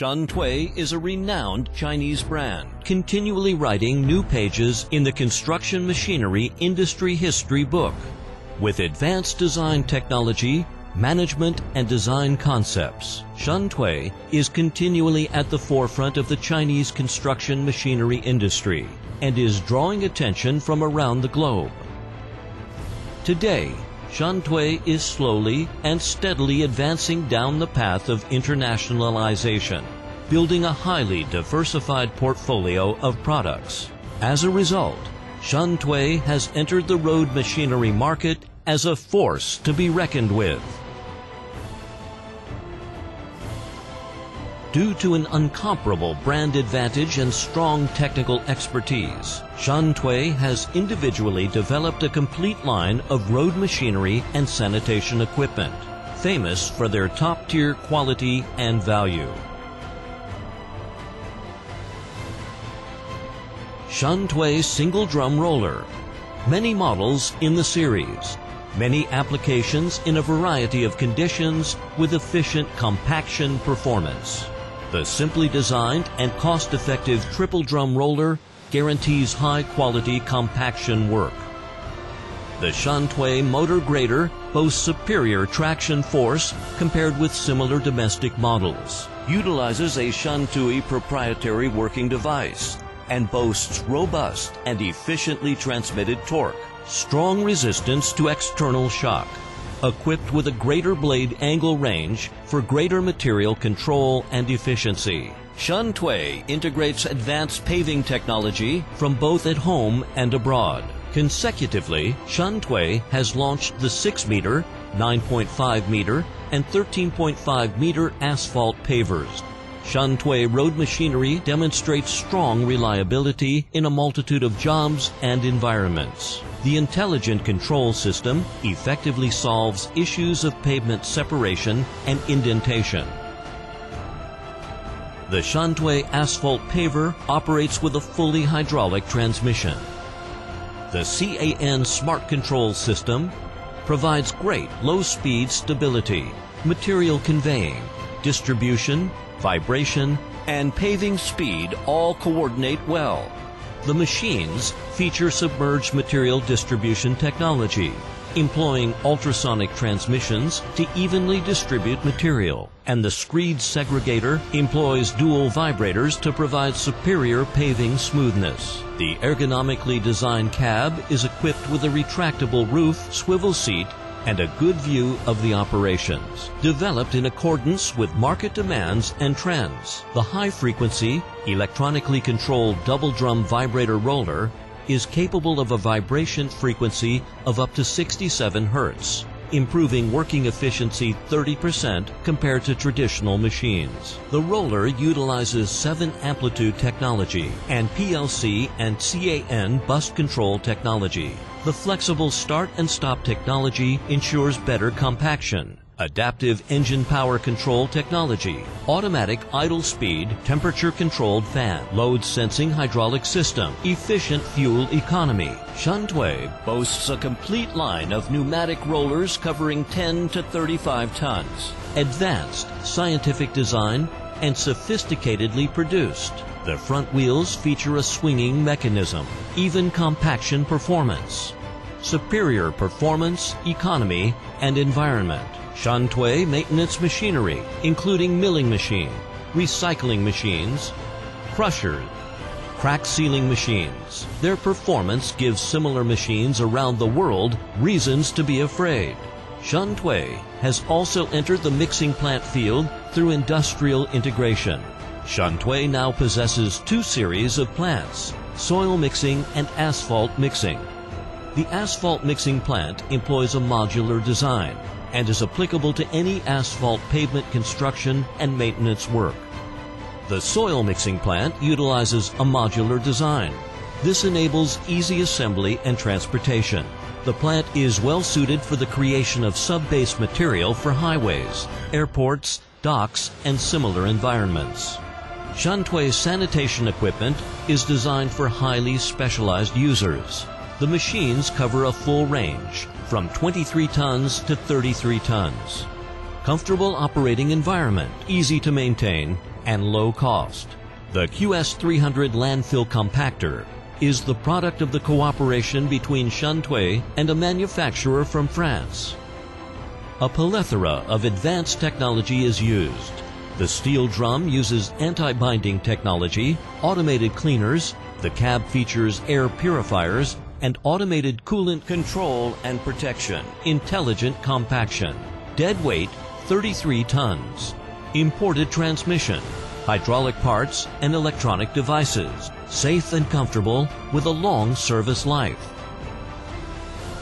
Shantui is a renowned Chinese brand, continually writing new pages in the construction machinery industry history book. With advanced design technology, management and design concepts, Shantui is continually at the forefront of the Chinese construction machinery industry and is drawing attention from around the globe. Today, Shantui is slowly and steadily advancing down the path of internationalization, building a highly diversified portfolio of products. As a result, Shantui has entered the road machinery market as a force to be reckoned with. Due to an incomparable brand advantage and strong technical expertise, Shantui has individually developed a complete line of road machinery and sanitation equipment, famous for their top-tier quality and value. Shantui Single Drum Roller. Many models in the series. Many applications in a variety of conditions with efficient compaction performance. The simply designed and cost-effective triple drum roller guarantees high-quality compaction work. The Shantui motor grader boasts superior traction force compared with similar domestic models, utilizes a Shantui proprietary working device, and boasts robust and efficiently transmitted torque, strong resistance to external shock, equipped with a greater blade angle range for greater material control and efficiency. Shantui integrates advanced paving technology from both at home and abroad. Consecutively, Shantui has launched the 6 meter, 9.5 meter, and 13.5 meter asphalt pavers. Shantui road machinery demonstrates strong reliability in a multitude of jobs and environments. The intelligent control system effectively solves issues of pavement separation and indentation. The Shantui asphalt paver operates with a fully hydraulic transmission. The CAN Smart Control System provides great low-speed stability, material conveying, distribution, vibration, and paving speed all coordinate well. The machines feature submerged material distribution technology, employing ultrasonic transmissions to evenly distribute material, and the screed segregator employs dual vibrators to provide superior paving smoothness. The ergonomically designed cab is equipped with a retractable roof, swivel seat, and a good view of the operations, developed in accordance with market demands and trends. The high-frequency, electronically controlled double drum vibrator roller is capable of a vibration frequency of up to 67 Hertz, improving working efficiency 30% compared to traditional machines. The roller utilizes 7 amplitude technology and PLC and CAN bus control technology. The flexible start and stop technology ensures better compaction. Adaptive engine power control technology, automatic idle speed, temperature controlled fan, load sensing hydraulic system, efficient fuel economy. Shantui boasts a complete line of pneumatic rollers covering 10 to 35 tons, advanced scientific design, and sophisticatedly produced. The front wheels feature a swinging mechanism, even compaction performance, superior performance, economy, and environment. Shantui maintenance machinery, including milling machine, recycling machines, crushers, crack sealing machines. Their performance gives similar machines around the world reasons to be afraid. Shantui has also entered the mixing plant field through industrial integration. Shantui now possesses two series of plants, soil mixing and asphalt mixing. The asphalt mixing plant employs a modular design and is applicable to any asphalt pavement construction and maintenance work. The soil mixing plant utilizes a modular design. This enables easy assembly and transportation. The plant is well suited for the creation of sub-base material for highways, airports, docks, and similar environments. Shantui's sanitation equipment is designed for highly specialized users. The machines cover a full range, from 23 tons to 33 tons. Comfortable operating environment, easy to maintain, and low cost. The QS300 landfill compactor is the product of the cooperation between Shantui and a manufacturer from France. A plethora of advanced technology is used. The steel drum uses anti-binding technology, automated cleaners, the cab features air purifiers, and automated coolant control and protection, intelligent compaction. Dead weight 33 tons. Imported transmission, hydraulic parts, and electronic devices. Safe and comfortable with a long service life.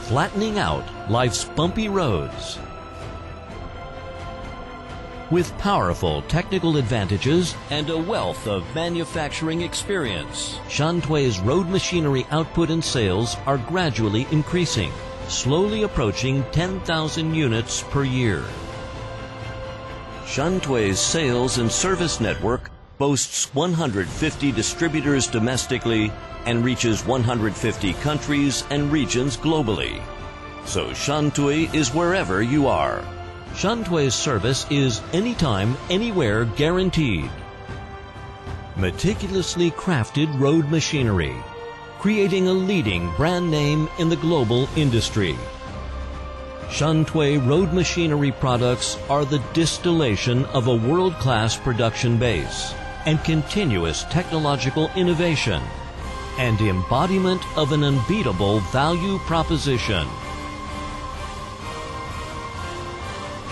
Flattening out life's bumpy roads. With powerful technical advantages and a wealth of manufacturing experience, Shantui's road machinery output and sales are gradually increasing, slowly approaching 10,000 units per year. Shantui's sales and service network boasts 150 distributors domestically and reaches 150 countries and regions globally. So Shantui is wherever you are. Shantui's service is anytime, anywhere guaranteed. Meticulously crafted road machinery, creating a leading brand name in the global industry. Shantui road machinery products are the distillation of a world-class production base and continuous technological innovation and embodiment of an unbeatable value proposition.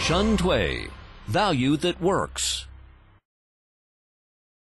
Shantui, value that works.